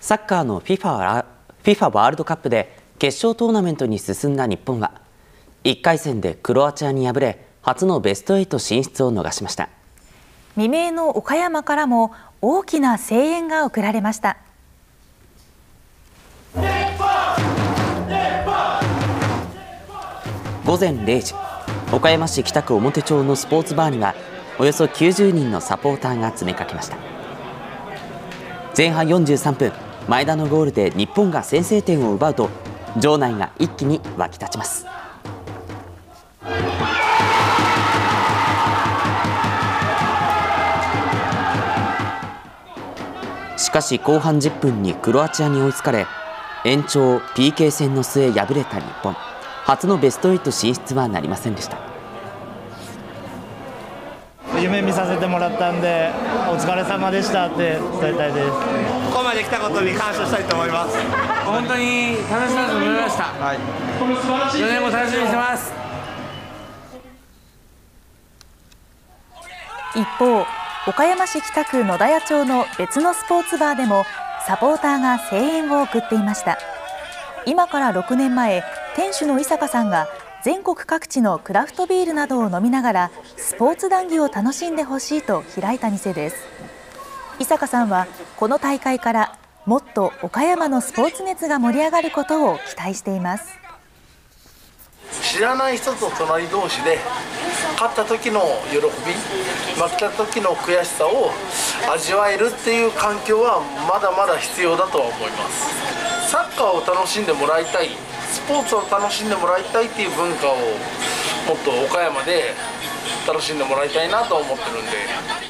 サッカーの FIFA, FIFA ワールドカップで決勝トーナメントに進んだ日本は1回戦でクロアチアに敗れ初のベスト8進出を逃しました。未明の岡山からも大きな声援が送られました。午前0時岡山市北区表町のスポーツバーにはおよそ90人のサポーターが詰めかけました。前半43分前田のゴールで日本が先制点を奪うと場内が一気に沸き立ちます。しかし後半10分にクロアチアに追いつかれ延長 PK 戦の末敗れた日本。初のベスト8進出はなりませんでした。夢見させてもらったんでお疲れ様でしたって伝えたいです。ここまで来たことに感謝したいと思います。本当に楽しそうに思いました、はい、4年も楽しみにしてます。一方岡山市北区野田屋町の別のスポーツバーでもサポーターが声援を送っていました。今から6年前店主の伊坂さんが全国各地のクラフトビールなどを飲みながらスポーツ談義を楽しんでほしいと開いた店です。伊坂さんはこの大会からもっと岡山のスポーツ熱が盛り上がることを期待しています。知らない人と隣同士で勝った時の喜び負けた時の悔しさを味わえるっていう環境はまだまだ必要だとは思います。サッカーを楽しんでもらいたいポーツを楽しんでもらいたいっていう文化をもっと岡山で楽しんでもらいたいなと思ってるんで。